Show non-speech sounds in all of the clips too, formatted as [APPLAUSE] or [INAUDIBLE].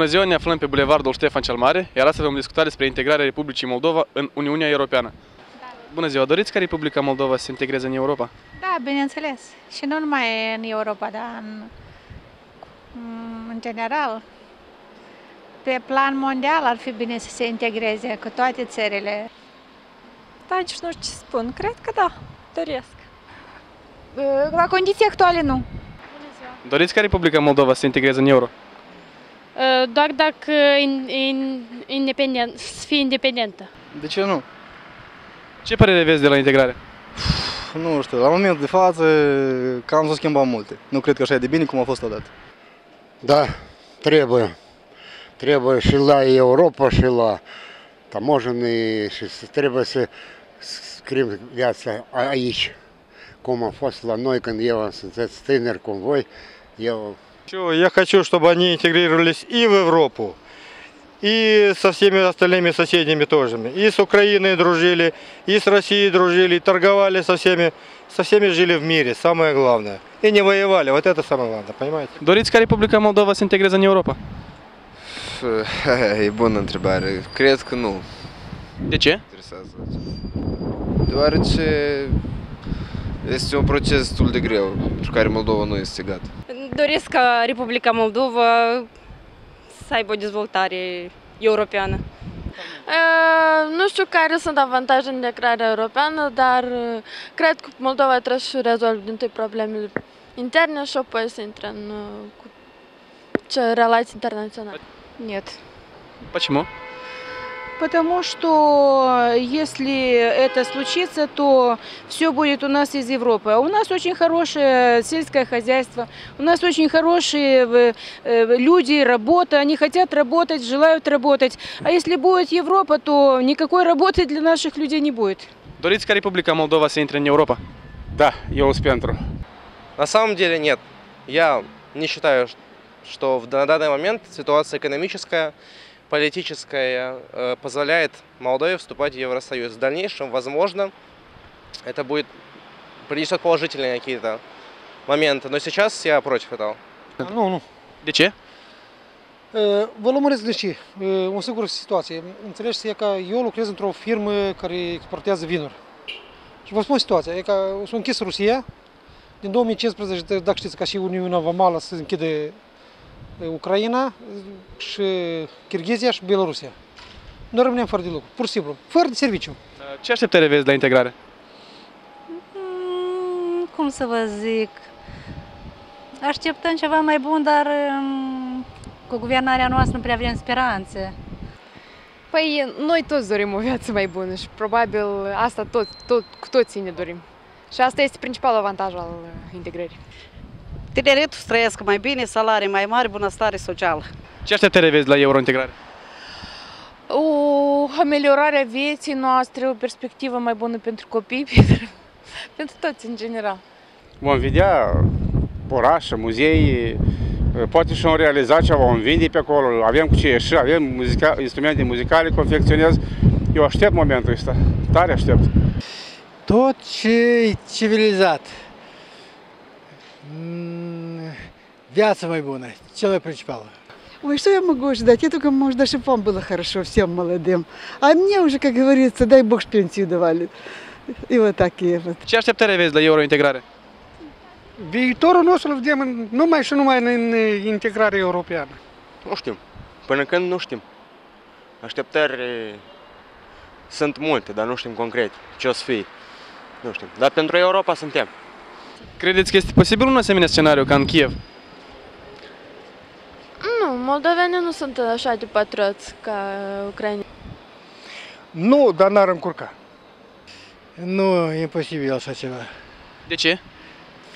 Bună ziua, ne aflăm pe Bulevardul Ștefan cel Mare, iar astăzi vom discuta despre integrarea Republicii Moldova în Uniunea Europeană. Bună ziua, doriți ca Republica Moldova să se integreze în Europa? Da, bineînțeles. Și nu numai în Europa, dar în, în general. Pe plan mondial ar fi bine să se integreze cu toate țările. Da, nici nu știu ce spun. Cred că da, doresc. La condiții actuale nu. Doriți ca Republica Moldova să se integreze în Euro? Eh, doar dacă in, independent, să fie independentă. De ce nu? Ce părere vezi de la integrare? Nu știu, la momentul de față cam s-a schimbat multe. Nu cred că așa e de bine cum a fost odată. Da, trebuie. Trebuie și la Europa și la tamojenii și trebuie să scrim viața aici. Cum a fost la noi când eu am sunteți tineri cum voi, eu Я хочу, чтобы они интегрировались и в Европу, и со всеми остальными соседями тоже. И с Украиной дружили, и с Россией дружили, и торговали со всеми, со всеми жили в мире, самое главное. И не воевали, вот это самое главное, понимаете? Doriți ca Republica Moldova să integreze în Europa? E bună întrebare. Cred că nu De ce? Deoarece este un proces destul de greu, pentru care Moldova nu este gata. Doresc ca Republica Moldova să aibă o dezvoltare europeană. Nu știu care sunt avantajele în integrarea europeană, dar uh, cred că Moldova trebuie să rezolve din toate problemele interne și apoi să intre în uh, cu ce relații internaționale. Нет. Почему? Потому что если это случится, то все будет у нас из Европы. А у нас очень хорошее сельское хозяйство, у нас очень хорошие э, э, люди, работа, они хотят работать, желают работать. А если будет Европа, то никакой работы для наших людей не будет. Doriți ca Republica Moldova să intre în Europa? Да, я pentru. На самом деле нет. Я не считаю, что в- на данный момент ситуация экономическая, политическая э, позволяет Молдове вступать в Евросоюз. В дальнейшем, возможно, это будет принесет положительные какие-то моменты. Но сейчас я против этого. Nu, nu. De ce? Uh, Vă lămuresc de ce. Uh, O singură situație. Înțelegi, e ca eu lucrez într-o firmă care exportează vinuri. Și vă spun situația. E ca s-a închis Rusia. Din 2015, d- dacă știți, ca și Uniunea Vamală se închide uh, Ucraina uh, și Kirghizia și Belarusia. Noi rămânem fără de lucru, pur și simplu, fără de serviciu. Ce așteptări aveți la integrare? Mm, Cum să vă zic? Așteptăm ceva mai bun, dar mm, cu guvernarea noastră nu prea avem speranțe. Păi noi toți dorim o viață mai bună și probabil asta tot, tot, cu toții ne dorim. Și asta este principalul avantaj al uh, integrării. Tineretul să trăiască mai bine, salarii mai mari, bunăstare socială. Ce așteptări aveți la eurointegrare? O ameliorare a vieții noastre, o perspectivă mai bună pentru copii, [LAUGHS] pentru, pentru toți în general. Vom vedea orașe, muzei, poate și-au realizat ceva, vom vinde pe acolo, avem cu ce ieși, avem muzica, instrumente muzicale, confecționez. Eu aștept momentul ăsta, tare aștept. Tot ce e civilizat. М, Viața mai bună, cel mai principal. Ой, что я могу ждать? Я только, может, даже вам было хорошо, всем молодым. А мне уже, как говорится, дай бог, пенсию давали. И вот такие вот. Ce așteptări aveți la eurointegrare? Viitorul nostru îl vedem în- numai și numai în integrare europeană. Nu știm. Până când nu știm. Așteptări sunt multe, dar nu știm concret ce o să fie. Nu știm. Dar pentru Europa suntem. Credeți că este posibil un asemenea scenariu ca în Kiev? Nu, moldovenii nu sunt așa de patrioți ca ucraineni. Nu, dar n-ar încurca. Nu, e imposibil așa ceva. De ce?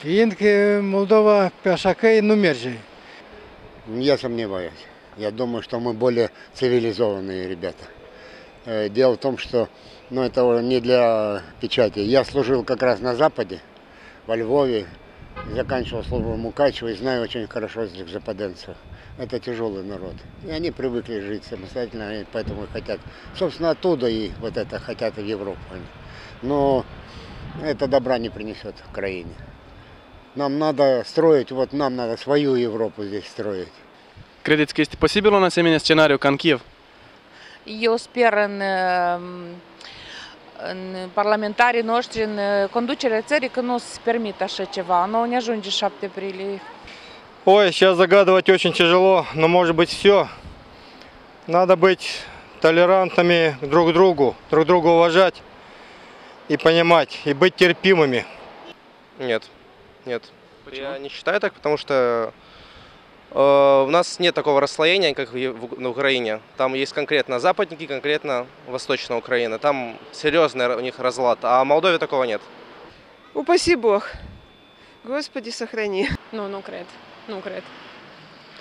Fiindcă Moldova pe așa căi nu merge. Я сомневаюсь. Я думаю, что мы более цивилизованные ребята. Э, Дело в том, что ну, это уже не для печати. Я служил как раз на Западе, во Львове, заканчивал службу в Мукачево и знаю очень хорошо этих западенцев. Это тяжелый народ. И они привыкли жить самостоятельно, и поэтому и хотят. Собственно, оттуда и вот это хотят в Европу. они. Но это добра не принесет Украине. Нам надо строить, вот нам надо свою Европу здесь строить. Credeți că este posibil un asemenea scenariu ca în Kiev? Eu sper în, în parlamentarii noștri, în conducerea țării, că nu se permită așa ceva. Nu ne ajunge 7 aprilie. Ой, сейчас загадывать очень тяжело, но может быть все. Надо быть толерантными друг к другу, друг друга уважать и понимать, и быть терпимыми. Нет, нет. Я не считаю так, потому что у нас нет такого расслоения, как на Украине. Там есть конкретно западники, конкретно восточная Украина. Там серьезный у них разлад, а в Молдове такого нет. Упаси Бог. Господи, сохрани. Nu, nu cred. Nu cred.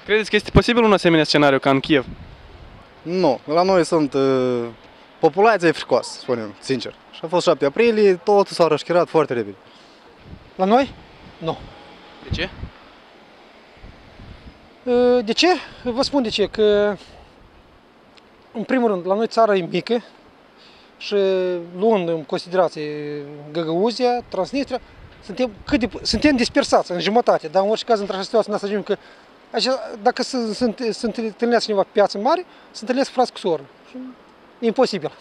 Credeți că este posibil un asemenea scenariu ca în Kiev? Nu, la noi sunt... uh, Populația e fricoasă, să spunem, sincer. Și a fost 7 aprilie, totul s-a rășchirat foarte repede. La noi? Nu. De ce? De ce? Vă spun de ce. Că, în primul rând, la noi țara e mică și luând în considerație Găgăuzia, Transnistria, suntem, cât de, suntem dispersați în jumătate, dar în orice caz, într-așa situație, ne ajungem că așa, dacă se, se, se întâlnesc cineva pe piață mare, se întâlnesc frați cu soră. Și E imposibil.